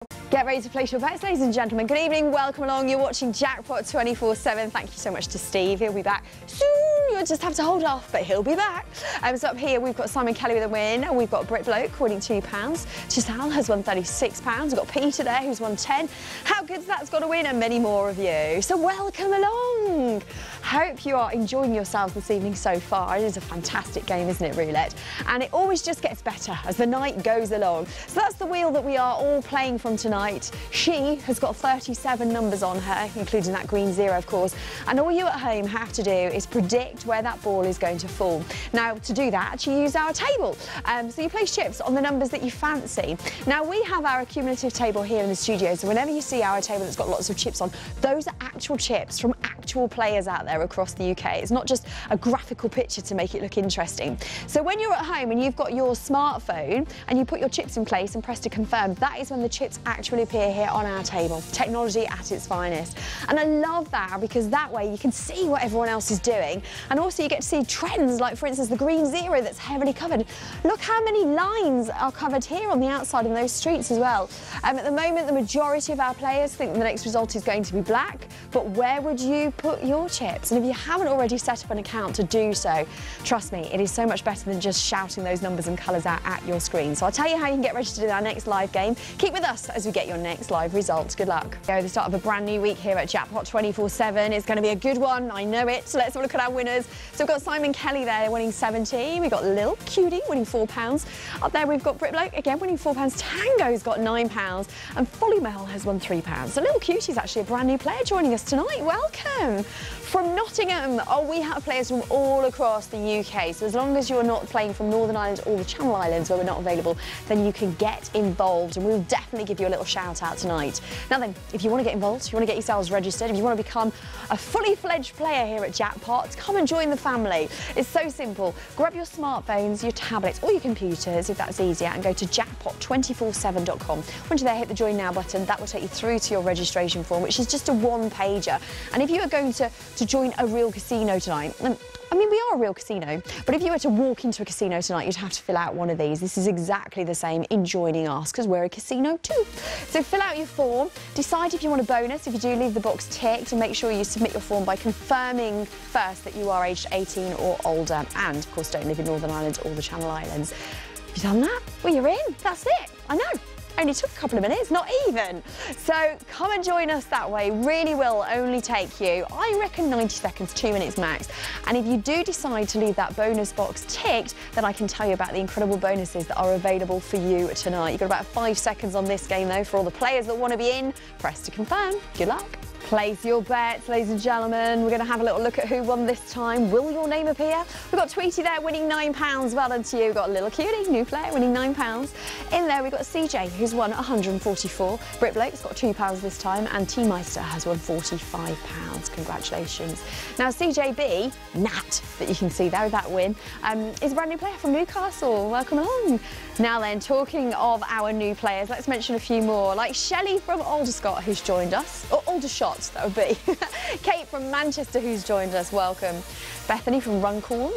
you Get ready to place your bets, ladies and gentlemen. Good evening, welcome along. You're watching Jackpot 24-7. Thank you so much to Steve. He'll be back soon. You'll just have to hold off, but he'll be back. Um, so up here, we've got Simon Kelly with a win. And we've got Brit Bloke winning £2. Chisal has won £36. We've got Peter there, who's won 10 How good's that's got to win, and many more of you. So welcome along. Hope you are enjoying yourselves this evening so far. It is a fantastic game, isn't it, roulette? And it always just gets better as the night goes along. So that's the wheel that we are all playing from tonight. She has got 37 numbers on her, including that green zero, of course. And all you at home have to do is predict where that ball is going to fall. Now, to do that, you use our table. Um, so you place chips on the numbers that you fancy. Now, we have our accumulative table here in the studio. So whenever you see our table that's got lots of chips on, those are actual chips from actual players out there across the UK. It's not just a graphical picture to make it look interesting. So when you're at home and you've got your smartphone and you put your chips in place and press to confirm, that is when the chips actually appear here on our table. Technology at its finest. And I love that because that way you can see what everyone else is doing and also you get to see trends like for instance the green zero that's heavily covered. Look how many lines are covered here on the outside of those streets as well. Um, at the moment the majority of our players think the next result is going to be black but where would you put your chips? And if you haven't already set up an account to do so, trust me, it is so much better than just shouting those numbers and colours out at your screen. So I'll tell you how you can get registered in our next live game. Keep with us as we get your next live results. Good luck. Go the start of a brand new week here at Jackpot 24-7. It's going to be a good one. I know it. So let's have a look at our winners. So we've got Simon Kelly there winning 70. We've got Lil Cutie winning £4. Up there we've got Brit Bloke again winning £4. Tango's got £9. And Folly Mel has won £3. So Lil Cutie's actually a brand new player joining us tonight. Welcome home. From Nottingham, oh, we have players from all across the UK. So as long as you're not playing from Northern Ireland or the Channel Islands where we're not available, then you can get involved. And we'll definitely give you a little shout out tonight. Now then, if you want to get involved, if you want to get yourselves registered, if you want to become a fully fledged player here at Jackpot, come and join the family. It's so simple. Grab your smartphones, your tablets, or your computers, if that's easier, and go to jackpot247.com. Once you're there, hit the join now button. That will take you through to your registration form, which is just a one pager. And if you are going to to join a real casino tonight. I mean, we are a real casino, but if you were to walk into a casino tonight, you'd have to fill out one of these. This is exactly the same in joining us, because we're a casino too. So fill out your form, decide if you want a bonus. If you do, leave the box ticked, and make sure you submit your form by confirming first that you are aged 18 or older, and of course don't live in Northern Ireland or the Channel Islands. Have you done that? Well, you're in. That's it. I know. Only took a couple of minutes, not even. So come and join us that way. Really will only take you, I reckon 90 seconds, two minutes max. And if you do decide to leave that bonus box ticked, then I can tell you about the incredible bonuses that are available for you tonight. You've got about five seconds on this game though. For all the players that want to be in, press to confirm. Good luck. Place your bets, ladies and gentlemen. We're going to have a little look at who won this time. Will your name appear? We've got Tweety there winning £9. Well done to you. We've got a Little Cutie, new player, winning £9. In there, we've got CJ, who's won 144 Brit Blake's got £2 this time. And T Meister has won £45. Congratulations. Now, CJB, Nat, that you can see there, that win, um, is a brand new player from Newcastle. Welcome along. Now then, talking of our new players, let's mention a few more, like Shelley from Alderscott, who's joined us, or Aldershot, that would be. Kate from Manchester who's joined us, welcome. Bethany from Runcorn.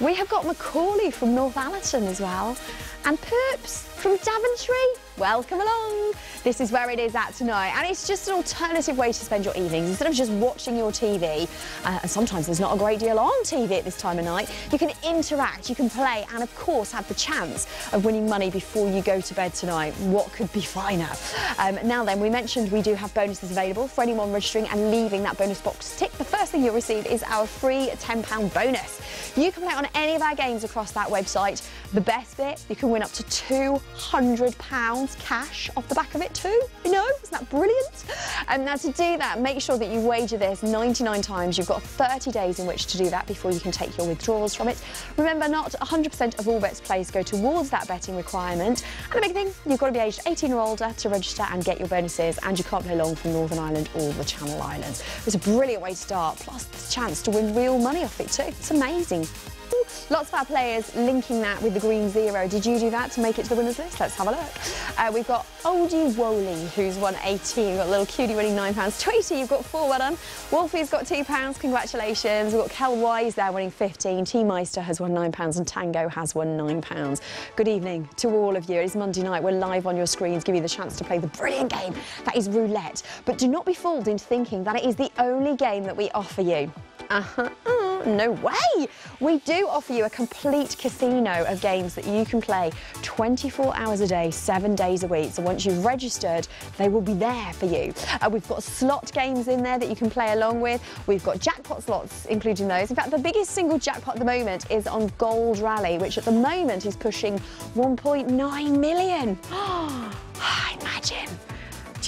We have got Macaulay from Northallerton as well. And Perps from Daventry. Welcome along. This is where it is at tonight. And it's just an alternative way to spend your evenings. Instead of just watching your TV, uh, and sometimes there's not a great deal on TV at this time of night, you can interact, you can play, and of course have the chance of winning money before you go to bed tonight. What could be finer? Um, now then, we mentioned we do have bonuses available for anyone registering and leaving that bonus box tick. The first thing you'll receive is our free £10 bonus. You can play on any of our games across that website. The best bit, you can win up to £200 cash off the back of it too. You know, isn't that brilliant? And now to do that, make sure that you wager this 99 times. You've got 30 days in which to do that before you can take your withdrawals from it. Remember, not 100% of all bets placed go towards that betting requirement. And the big thing, you've got to be aged 18 or older to register and get your bonuses, and you can't play long from Northern Ireland or the Channel Islands. It's a brilliant way to start, plus the chance to win real money off it too. It's amazing. Lots of our players linking that with the green zero. Did you do that to make it to the winners list? Let's have a look. Uh, we've got Oldie Woley, who's won 18. We've got little cutie winning £9. Tweety, you've got four, well done. Wolfie's got £2, congratulations. We've got Kel Wise there winning 15. T Meister has won £9 and Tango has won £9. Good evening to all of you. It is Monday night. We're live on your screens, give you the chance to play the brilliant game that is roulette. But do not be fooled into thinking that it is the only game that we offer you. No way! We do offer you a complete casino of games that you can play 24 hours a day, seven days a week. So once you've registered, they will be there for you. Uh, we've got slot games in there that you can play along with. We've got jackpot slots, including those. In fact, the biggest single jackpot at the moment is on Gold Rally, which at the moment is pushing 1.9 million. Imagine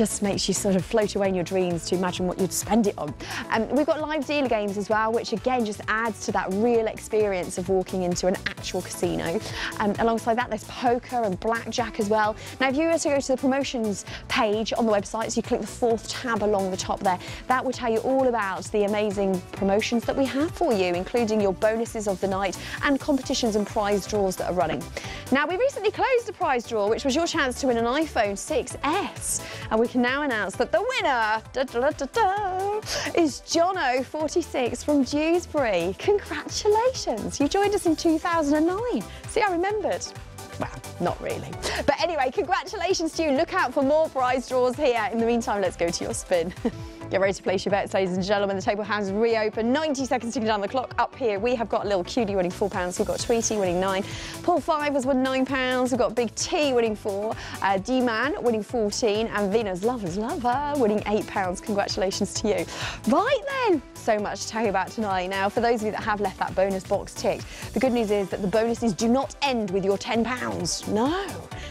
just makes you sort of float away in your dreams to imagine what you'd spend it on. Um, we've got live dealer games as well, which again just adds to that real experience of walking into an actual casino. Um, alongside that, there's poker and blackjack as well. Now, if you were to go to the promotions page on the website, so you click the fourth tab along the top there, that will tell you all about the amazing promotions that we have for you, including your bonuses of the night and competitions and prize draws that are running. Now, we recently closed a prize draw, which was your chance to win an iPhone 6S. And we can now announce that the winner da, da, da, is Jono46 from Dewsbury. Congratulations. You joined us in 2009. See, I remembered. Well, not really. But anyway, congratulations to you. Look out for more prize draws here. In the meantime, let's go to your spin. Get ready to place your bets, ladies and gentlemen. The table has reopened. 90 seconds ticking down the clock. Up here, we have got a little cutie winning £4. We've got Tweety winning 9 Paul 5 has won £9. We've got Big T winning 4 uh, D-Man winning 14 and Venus Lover's Lover winning £8. Congratulations to you. Right then, so much to tell you about tonight. Now, for those of you that have left that bonus box ticked, the good news is that the bonuses do not end with your £10. No,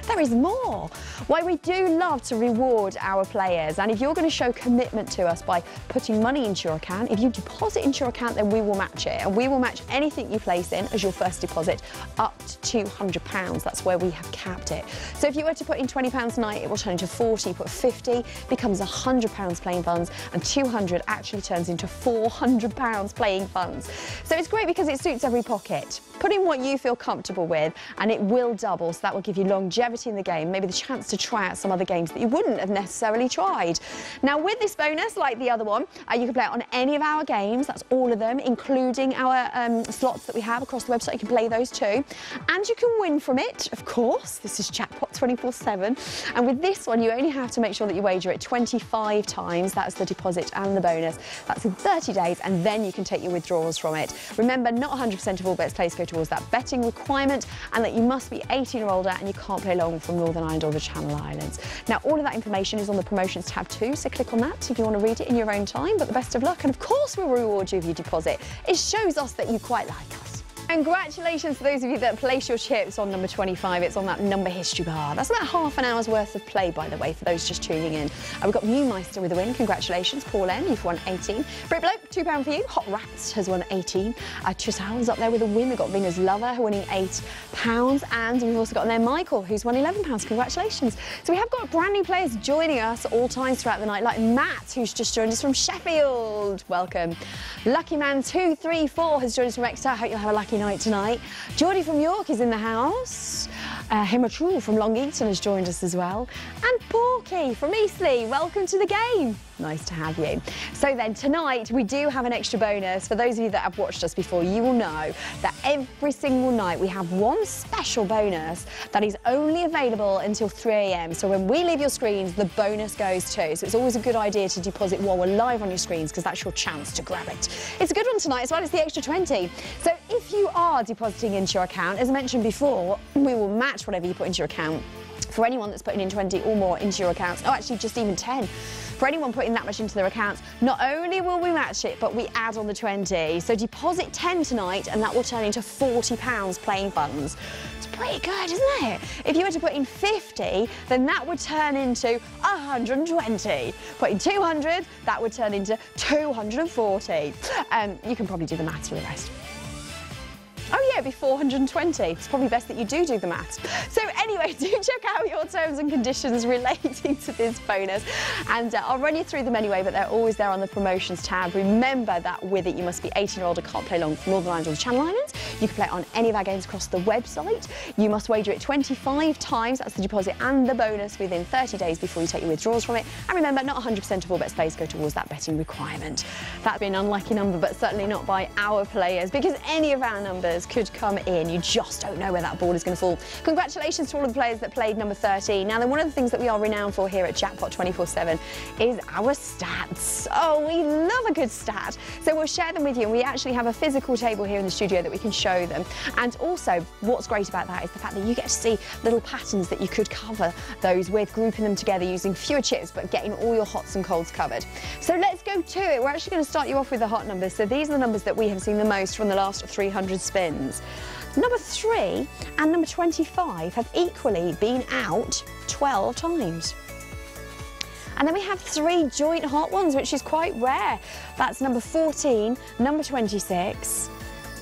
there is more. Why, we do love to reward our players. And if you're going to show commitment to us by putting money into your account. If you deposit into your account, then we will match it. And we will match anything you place in as your first deposit up to £200. That's where we have capped it. So if you were to put in £20 tonight, it will turn into 40. Put 50, becomes £100 playing funds, and 200 actually turns into £400 playing funds. So it's great because it suits every pocket. Put in what you feel comfortable with, and it will double. So that will give you longevity in the game, maybe the chance to try out some other games that you wouldn't have necessarily tried. Now, with this bonus, like the other one, uh, you can play it on any of our games. That's all of them, including our um, slots that we have across the website. You can play those too. And you can win from it, of course. This is Jackpot 24-7. And with this one, you only have to make sure that you wager it 25 times. That's the deposit and the bonus. That's in 30 days, and then you can take your withdrawals from it. Remember, not 100% of all bets placed go towards that betting requirement, and that you must be 18 or older, and you can't play along from Northern Ireland or the Channel Islands. Now, all of that information is on the promotions tab too, so click on that if you want to read it in your own time, but the best of luck. And of course, we'll reward you if you deposit. It shows us that you quite like us. Congratulations to those of you that place your chips on number 25. It's on that number history bar. That's about half an hour's worth of play, by the way, for those just tuning in. We've got New Meister with a win. Congratulations. Paul M, you've won 18. Brit Bloke, £2 for you. Hot Rats has won 18. Uh, Trisal's up there with a win. We've got Vina's Lover winning £8. And we've also got there Michael, who's won £11. Congratulations. So we have got brand new players joining us all times throughout the night, like Matt, who's just joined us from Sheffield. Welcome. Lucky Man 234 has joined us from Exeter. I hope you'll have a lucky night tonight. Geordie from York is in the house. Uh, Himatrul from Long Eaton has joined us as well. And Porky from Eastleigh, welcome to the game. Nice to have you. So then tonight we do have an extra bonus. For those of you that have watched us before, you will know that every single night we have one special bonus that is only available until 3 a.m. So when we leave your screens, the bonus goes too. So it's always a good idea to deposit while we're live on your screens because that's your chance to grab it. It's a good one tonight as well. It's the extra 20. So if you are depositing into your account, as I mentioned before, we will match whatever you put into your account for anyone that's putting in 20 or more into your accounts, oh actually just even 10, for anyone putting that much into their accounts, not only will we match it, but we add on the 20. So deposit 10 tonight and that will turn into £40 playing funds. It's pretty good, isn't it? If you were to put in 50, then that would turn into 120. Put in 200, that would turn into 240. Um, you can probably do the maths for the rest. Oh yeah, it'd be 420. It's probably best that you do do the maths. So anyway, do check out your terms and conditions relating to this bonus. And uh, I'll run you through them anyway, but they're always there on the promotions tab. Remember that with it, you must be 18 or older, can't play long Northern Ireland or the Channel Islands. You can play it on any of our games across the website. You must wager it 25 times, that's the deposit and the bonus within 30 days before you take your withdrawals from it. And remember, not 100% of all bets placed go towards that betting requirement. That's been an unlucky number, but certainly not by our players because any of our numbers could come in. You just don't know where that ball is going to fall. Congratulations to all of the players that played number 13. Now, then, one of the things that we are renowned for here at Jackpot 24-7 is our stats. Oh, we love a good stat. So we'll share them with you. And we actually have a physical table here in the studio that we can show them. And also, what's great about that is the fact that you get to see little patterns that you could cover those with, grouping them together using fewer chips, but getting all your hots and colds covered. So let's go to it. We're actually going to start you off with the hot numbers. So these are the numbers that we have seen the most from the last 300 spins. Number three and number 25 have equally been out 12 times. And then we have three joint hot ones, which is quite rare. That's number 14, number 26,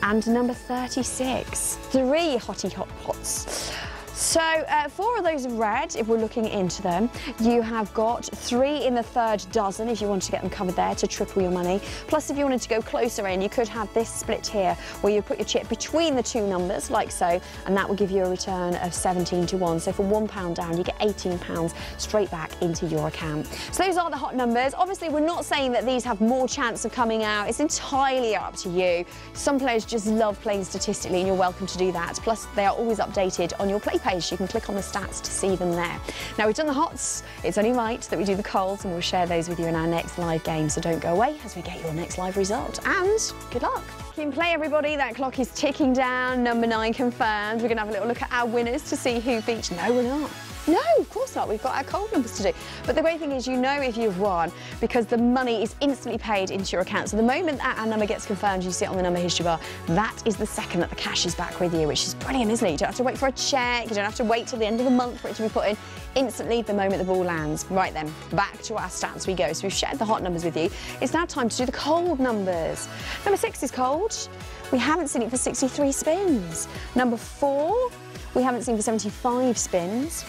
and number 36. Three hotty hot pots. So uh, four of those red, if we're looking into them. You have got three in the third dozen, if you want to get them covered there to triple your money. Plus, if you wanted to go closer in, you could have this split here, where you put your chip between the two numbers, like so, and that will give you a return of 17 to 1. So for one pound down, you get 18 pounds straight back into your account. So those are the hot numbers. Obviously, we're not saying that these have more chance of coming out. It's entirely up to you. Some players just love playing statistically, and you're welcome to do that. Plus, they are always updated on your play page. You can click on the stats to see them there. Now, we've done the hots. It's only right that we do the colds, and we'll share those with you in our next live game. So don't go away as we get your next live result. And good luck. In play, everybody. That clock is ticking down. Number nine confirmed. We're going to have a little look at our winners to see who featured. No, we're not. No, of course not. We've got our cold numbers to do. But the great thing is you know if you've won because the money is instantly paid into your account. So the moment that our number gets confirmed, you see it on the number history bar, that is the second that the cash is back with you, which is brilliant, isn't it? You don't have to wait for a check. You don't have to wait till the end of the month for it to be put in. Instantly, the moment the ball lands. Right then, back to our stats we go. So we've shared the hot numbers with you. It's now time to do the cold numbers. Number six is cold. We haven't seen it for 63 spins. Number four, we haven't seen for 75 spins.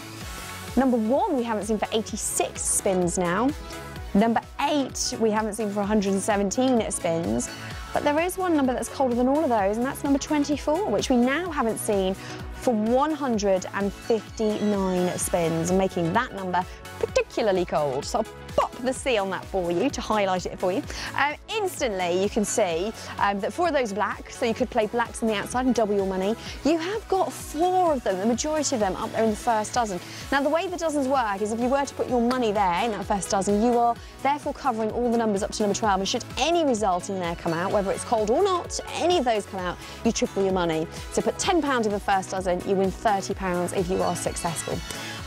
Number one, we haven't seen for 86 spins now. Number eight, we haven't seen for 117 spins. But there is one number that's colder than all of those, and that's number 24, which we now haven't seen for 159 spins, making that number particularly cold. So the C on that for you to highlight it for you. Um, instantly, you can see um, that four of those black, so you could play blacks on the outside and double your money. You have got four of them, the majority of them up there in the first dozen. Now, the way the dozens work is if you were to put your money there in that first dozen, you are therefore covering all the numbers up to number 12. And should any result in there come out, whether it's cold or not, any of those come out, you triple your money. So put £10 in the first dozen, you win £30 if you are successful.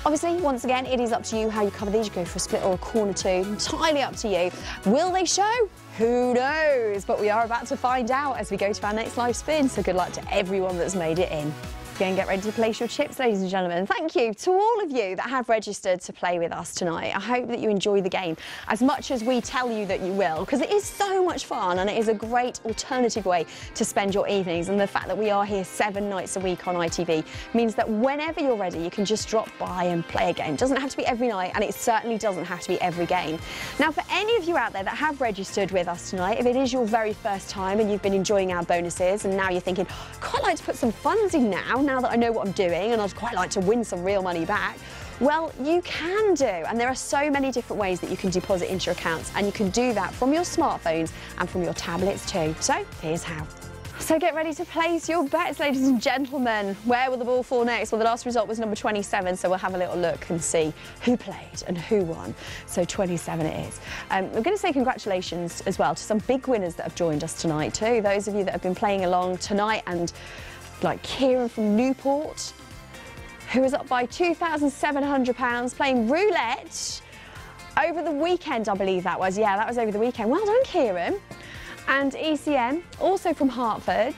Obviously, once again, it is up to you how you cover these. You go for a split or a corner two, entirely up to you. Will they show? Who knows? But we are about to find out as we go to our next live spin. So good luck to everyone that's made it in. And get ready to place your chips, ladies and gentlemen. Thank you to all of you that have registered to play with us tonight. I hope that you enjoy the game as much as we tell you that you will, because it is so much fun and it is a great alternative way to spend your evenings. And the fact that we are here seven nights a week on ITV means that whenever you're ready, you can just drop by and play a game. It doesn't have to be every night, and it certainly doesn't have to be every game. Now, for any of you out there that have registered with us tonight, if it is your very first time and you've been enjoying our bonuses, and now you're thinking, I'd quite like to put some funds in now, now that I know what I'm doing and I'd quite like to win some real money back, well, you can do. And there are so many different ways that you can deposit into your accounts and you can do that from your smartphones and from your tablets too. So here's how. So get ready to place your bets, ladies and gentlemen. Where will the ball fall next? Well, the last result was number 27, so we'll have a little look and see who played and who won. So 27 it is. Um, we're going to say congratulations as well to some big winners that have joined us tonight too. Those of you that have been playing along tonight and like Kieran from Newport, who was up by £2,700 playing roulette over the weekend, I believe that was. Yeah, that was over the weekend. Well done, Kieran. And ECM, also from Hartford,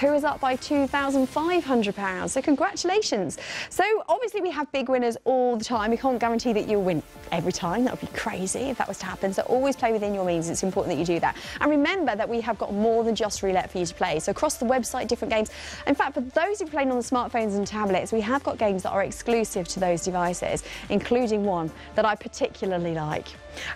who is up by £2,500. So congratulations. So obviously we have big winners all the time. We can't guarantee that you'll win every time. That would be crazy if that was to happen. So always play within your means. It's important that you do that. And remember that we have got more than just roulette for you to play. So across the website, different games. In fact, for those who are playing on the smartphones and tablets, we have got games that are exclusive to those devices, including one that I particularly like.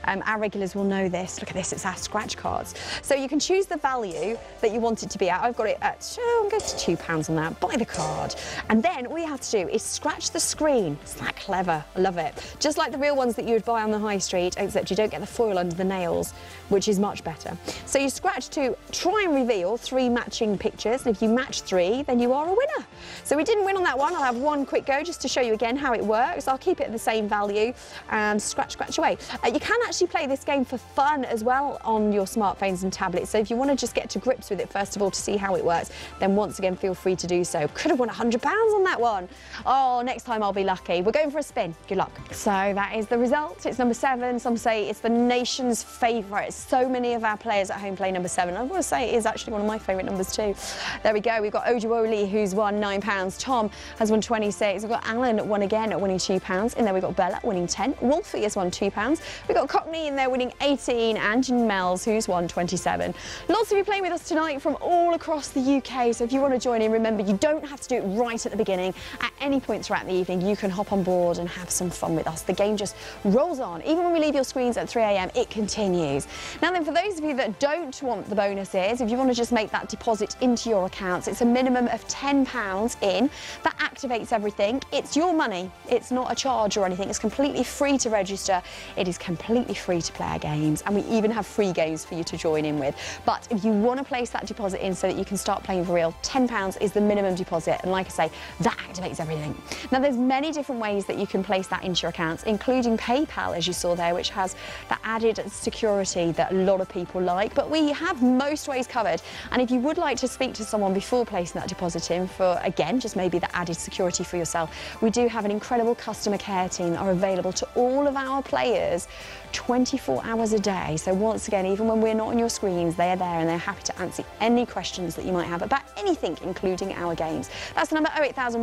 Um, our regulars will know this. Look at this, it's our scratch cards. So you can choose the value that you want it to be at. I've got it at, oh, I'm going to £2 on that. Buy the card. And then all you have to do is scratch the screen. It's that clever. I love it. Just like the real ones that you would buy on the high street, except you don't get the foil under the nails, which is much better. So you scratch to try and reveal three matching pictures. And if you match three, then you are a winner. So we didn't win on that one. I'll have one quick go just to show you again how it works. I'll keep it at the same value and scratch, scratch away. Uh, you can actually play this game for fun as well on your smartphones and tablets. So if you want to just get to grips with it, first of all, to see how it works, then once again, feel free to do so. Could have won £100 on that one. Oh, next time I'll be lucky. We're going for a spin. Good luck. So that is the result. It's number seven. Some say it's the nation's favourite. So many of our players at home play number seven. I want to say it is actually one of my favourite numbers too. There we go. We've got Ojuoli, who's won £9. Tom has won 26. We've got Alan won again at winning £2. And then we've got Bella winning 10. Wolfie has won £2. We've got Cockney in there winning 18 and Mel's who's won 27. Lots of you playing with us tonight from all across the UK so if you want to join in remember you don't have to do it right at the beginning at any point throughout the evening you can hop on board and have some fun with us. The game just rolls on even when we leave your screens at 3am it continues. Now then for those of you that don't want the bonuses if you want to just make that deposit into your accounts it's a minimum of £10 in that activates everything. It's your money it's not a charge or anything it's completely free to register it is completely free free to play our games and we even have free games for you to join in with. But if you want to place that deposit in so that you can start playing real, £10 is the minimum deposit and like I say, that activates everything. Now there's many different ways that you can place that into your accounts, including PayPal as you saw there, which has the added security that a lot of people like, but we have most ways covered. And if you would like to speak to someone before placing that deposit in for, again, just maybe the added security for yourself, we do have an incredible customer care team that are available to all of our players 24 hours a day. So once again, even when we're not on your screens, they are there and they're happy to answer any questions that you might have about anything, including our games. That's the number 08000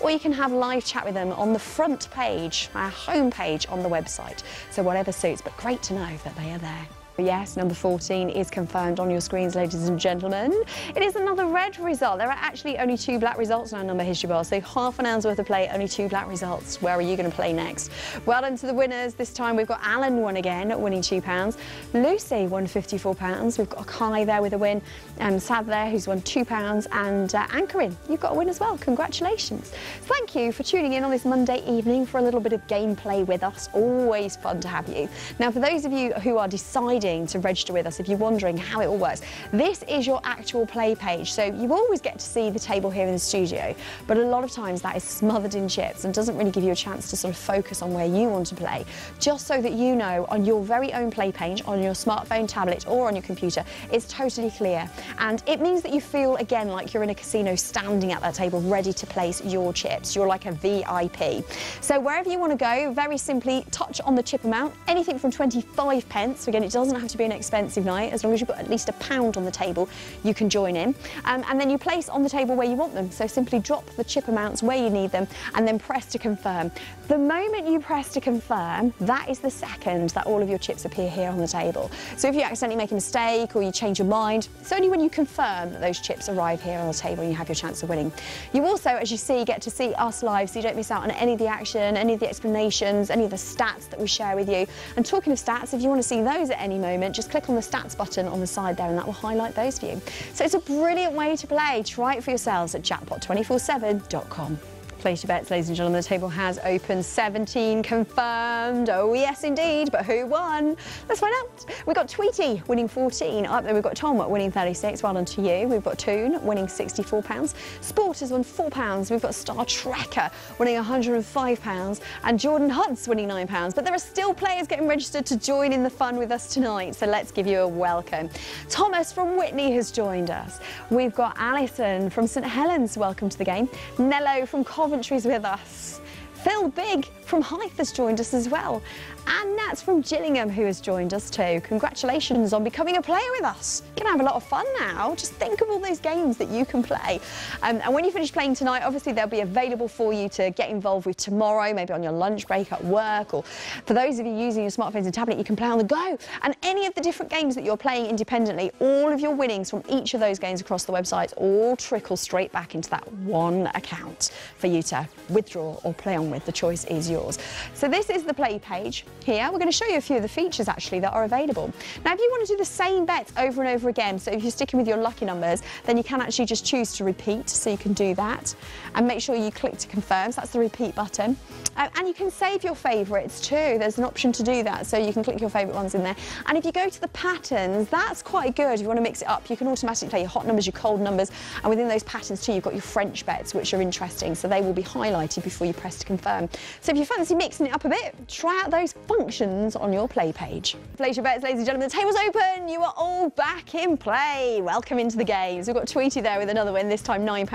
or you can have live chat with them on the front page, our home page on the website. So whatever suits, but great to know that they are there. Yes, number 14 is confirmed on your screens, ladies and gentlemen. It is another red result. There are actually only two black results in our number history bar, so half an hour's worth of play, only two black results. Where are you going to play next? Well done to the winners. This time we've got Alan won again, winning £2. Lucy won £54. We've got Kai there with a win. Um, Sad there, who's won £2. And uh, Anchorin, you've got a win as well. Congratulations. Thank you for tuning in on this Monday evening for a little bit of gameplay with us. Always fun to have you. Now, for those of you who are deciding to register with us if you're wondering how it all works. This is your actual play page, so you always get to see the table here in the studio, but a lot of times that is smothered in chips and doesn't really give you a chance to sort of focus on where you want to play, just so that you know on your very own play page, on your smartphone, tablet or on your computer, it's totally clear. And it means that you feel, again, like you're in a casino standing at that table ready to place your chips. You're like a VIP. So wherever you want to go, very simply touch on the chip amount, anything from 25 pence, again, it doesn't doesn't have to be an expensive night. As long as you've got at least a pound on the table, you can join in. Um, and then you place on the table where you want them. So simply drop the chip amounts where you need them and then press to confirm. The moment you press to confirm, that is the second that all of your chips appear here on the table. So if you accidentally make a mistake or you change your mind, it's only when you confirm that those chips arrive here on the table and you have your chance of winning. You also, as you see, get to see us live so you don't miss out on any of the action, any of the explanations, any of the stats that we share with you. And talking of stats, if you want to see those at any moment, just click on the stats button on the side there and that will highlight those for you. So it's a brilliant way to play. Try it for yourselves at jackpot247.com. Place your bets, ladies and gentlemen. The table has opened 17 confirmed. Oh, yes, indeed. But who won? Let's find out. We've got Tweety winning 14. Up there, we've got Tom winning 36. Well done to you. We've got Toon winning £64. Sport has won £4. We've got Star Trekker winning £105. And Jordan Hunt's winning £9. But there are still players getting registered to join in the fun with us tonight. So let's give you a welcome. Thomas from Witney has joined us. We've got Alison from St Helens. Welcome to the game. Nello from Coventry Coventry's with us. Phil Big from Hythe has joined us as well. And Nats from Gillingham who has joined us too. Congratulations on becoming a player with us. You're going to have a lot of fun now. Just think of all those games that you can play. Um, and when you finish playing tonight, obviously they'll be available for you to get involved with tomorrow, maybe on your lunch break at work, or for those of you using your smartphones and tablet, you can play on the go. And any of the different games that you're playing independently, all of your winnings from each of those games across the website all trickle straight back into that one account for you to withdraw or play on with. The choice is yours. So this is the play page here. We're going to show you a few of the features actually that are available. Now, if you want to do the same bets over and over again, so if you're sticking with your lucky numbers, then you can actually just choose to repeat, so you can do that. And make sure you click to confirm, so that's the repeat button. Uh, and you can save your favourites too. There's an option to do that, so you can click your favourite ones in there. And if you go to the patterns, that's quite good. If you want to mix it up, you can automatically play your hot numbers, your cold numbers, and within those patterns too, you've got your French bets, which are interesting, so they will be highlighted before you press to confirm. So if you fancy mixing it up a bit, try out those functions on your play page. Place bets, ladies and gentlemen. The table's open. You are all back in play. Welcome into the games. We've got Tweety there with another win, this time £9.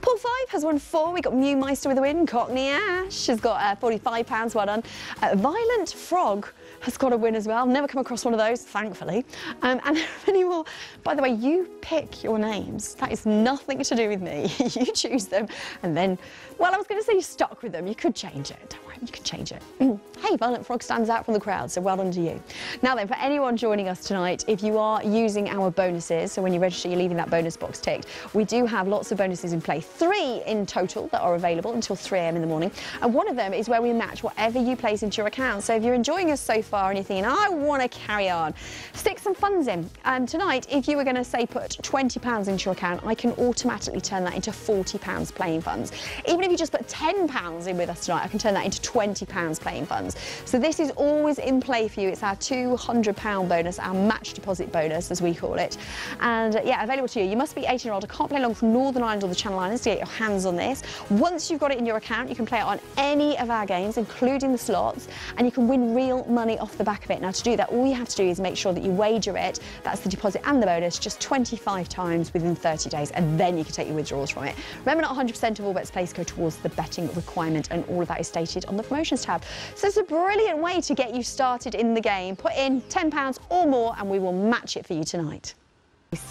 Paul 5 has won four. We've got Mew Meister with a win. Cockney Ash has got uh, £45. Well done. Uh, Violent Frog has got a win as well. Never come across one of those, thankfully. Um, and there are many more. By the way, you pick your names. That is nothing to do with me. you choose them and then, well, I was going to say you stuck with them. You could change it. Don't worry, you can change it. hey, Violent Frog stands out from the crowd, so well done to you. Now then, for anyone joining us tonight, if you are using our bonuses, so when you register, you're leaving that bonus box ticked, we do have lots of bonuses in play. Three in total that are available until 3 a.m. in the morning. And one of them is where we match whatever you place into your account. So if you're enjoying us so far and you're thinking, I want to carry on, stick some funds in. Um, tonight, if you were going to say put £20 into your account, I can automatically turn that into £40 playing funds. Even if you just put £10 in with us tonight, I can turn that into £20 playing funds. So this is always in play for you. It's our £200 bonus, our match deposit bonus, as we call it. And uh, yeah, available to you. You must be 18 year old. I can't play along from Northern Ireland or the Channel Islands to get your hands on this. Once you've got it in your account, you can play it on any of our games, including the slots, and you can win real money off the back of it. Now, to do that, all you have to do is make sure that you wager it. That's the deposit and the bonus, just 25 times within 30 days, and then you can take your withdrawals from it. Remember, not 100% of all bets placed go towards the betting requirement, and all of that is stated on the promotions tab. So it's a brilliant way to get you started in the game. Put in £10 or more, and we will match it for you tonight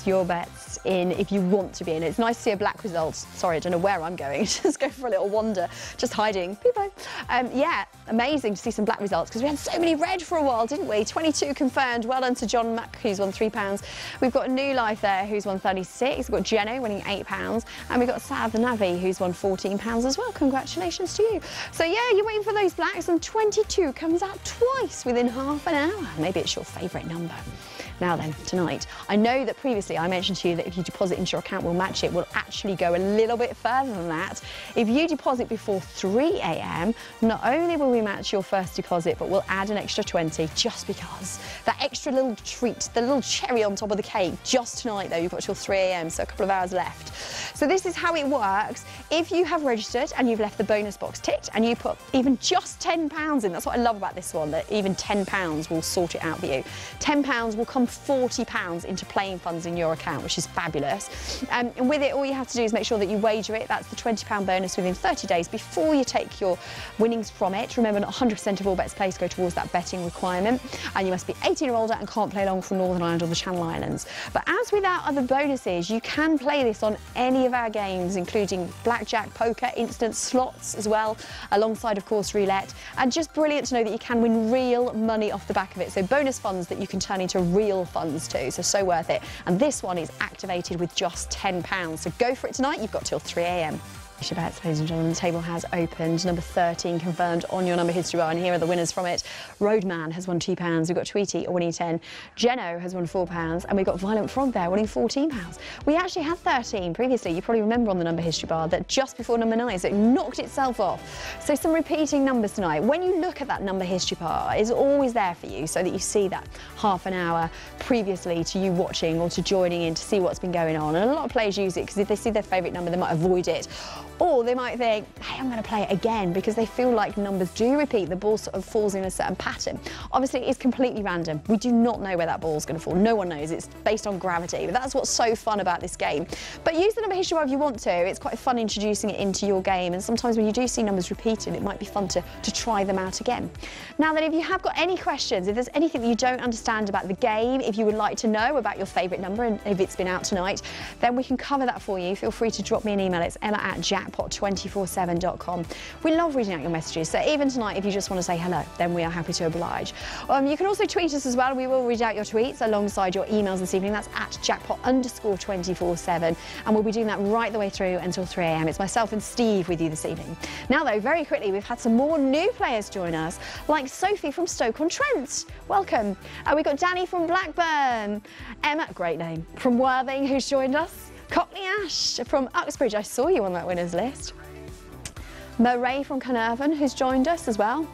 your bets in if you want to be in. It's nice to see a black result. Sorry, I don't know where I'm going. just go for a little wander, just hiding. Um, yeah, amazing to see some black results because we had so many red for a while, didn't we? 22 confirmed. Well done to John Mack, who's won £3. We've got New Life there, who's won 36. We've got Jeno winning £8. And we've got Sav the Navi, who's won £14 as well. Congratulations to you. So, yeah, you're waiting for those blacks, and 22 comes out twice within half an hour. Maybe it's your favourite number. Now then, tonight, I know that previously I mentioned to you that if you deposit into your account, we'll match it. We'll actually go a little bit further than that. If you deposit before 3 a.m., not only will we match your first deposit, but we'll add an extra 20 just because. That extra little treat, the little cherry on top of the cake, just tonight though, you've got till 3 a.m., so a couple of hours left. So this is how it works. If you have registered and you've left the bonus box ticked and you put even just £10 in, that's what I love about this one, that even £10 will sort it out for you. £10 will come £40 into playing funds in your account, which is fabulous. Um, and with it, all you have to do is make sure that you wager it. That's the £20 bonus within 30 days before you take your winnings from it. Remember, not 100% of all bets placed go towards that betting requirement. And you must be 18 or older and can't play along from Northern Ireland or the Channel Islands. But as with our other bonuses, you can play this on any of our games, including blackjack, poker, instant slots as well, alongside, of course, roulette. And just brilliant to know that you can win real money off the back of it. So bonus funds that you can turn into real funds too, so so worth it. And this one is activated with just £10. So go for it tonight. You've got till 3 Ladies and gentlemen, the table has opened. Number 13 confirmed on your number history bar, and here are the winners from it. Roadman has won £2. We've got Tweety winning 10 Jeno has won £4, and we've got Violent Frog there winning £14. We actually had 13 previously. You probably remember on the number history bar that just before number 9, so it knocked itself off. So some repeating numbers tonight. When you look at that number history bar, it's always there for you so that you see that half an hour previously to you watching or to joining in to see what's been going on. And a lot of players use it because if they see their favourite number, they might avoid it Or they might think, hey, I'm going to play it again because they feel like numbers do repeat. The ball sort of falls in a certain pattern. Obviously, it's completely random. We do not know where that ball is going to fall. No one knows. It's based on gravity. But that's what's so fun about this game. But use the number history if you want to. It's quite fun introducing it into your game. And sometimes when you do see numbers repeated, it might be fun to, to try them out again. Now then, if you have got any questions, if there's anything that you don't understand about the game, if you would like to know about your favourite number and if it's been out tonight, then we can cover that for you. Feel free to drop me an email. It's emma at jackpot247.com. We love reading out your messages. So even tonight, if you just want to say hello, then we are happy to oblige. Um, you can also tweet us as well. We will read out your tweets alongside your emails this evening. That's at jackpot underscore 24-7. And we'll be doing that right the way through until 3 a.m. It's myself and Steve with you this evening. Now though, very quickly, we've had some more new players join us, like Sophie from Stoke-on-Trent. Welcome. Uh, we've got Danny from Blackburn. Emma, great name, from Worthing, who's joined us. Cockney Ash from Uxbridge. I saw you on that winners list. Murray from Carnarvon, who's joined us as well.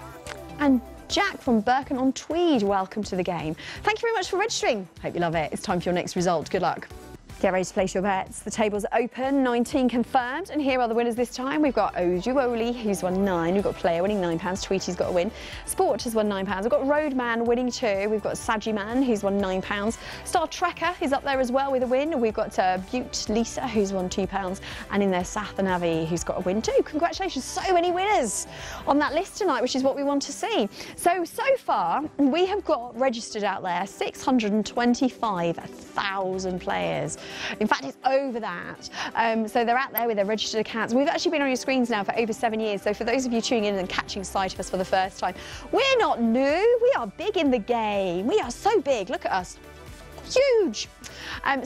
And Jack from Birken-on-Tweed, welcome to the game. Thank you very much for registering. Hope you love it. It's time for your next result. Good luck. Get ready to place your bets. The table's open, 19 confirmed, and here are the winners this time. We've got Ojuoli, who's won nine. We've got Player winning nine pounds. Tweety's got a win. Sport has won nine pounds. We've got Roadman winning two. We've got Sajiman, who's won nine pounds. Star Trekker is up there as well with a win. We've got uh, Butte Lisa, who's won two pounds, and in there Sathanavi, who's got a win too. Congratulations, so many winners on that list tonight, which is what we want to see. So, so far, we have got registered out there 625,000 players. In fact, it's over that. Um, so they're out there with their registered accounts. We've actually been on your screens now for over seven years. So for those of you tuning in and catching sight of us for the first time, we're not new. We are big in the game. We are so big. Look at us. Huge. Um,